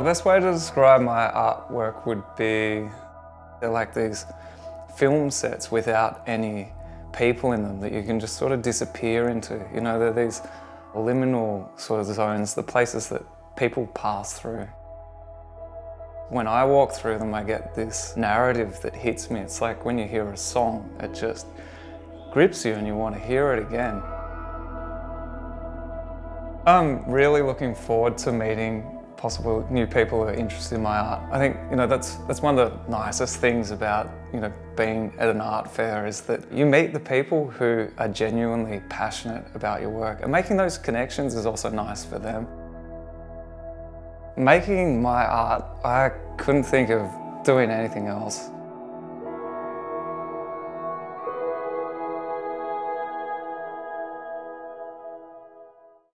The best way to describe my artwork would be they're like these film sets without any people in them that you can just sort of disappear into. You know, they're these liminal sort of zones, the places that people pass through. When I walk through them, I get this narrative that hits me. It's like when you hear a song, it just grips you and you want to hear it again. I'm really looking forward to meeting possible new people who are interested in my art. I think you know that's that's one of the nicest things about you know being at an art fair is that you meet the people who are genuinely passionate about your work and making those connections is also nice for them. Making my art, I couldn't think of doing anything else.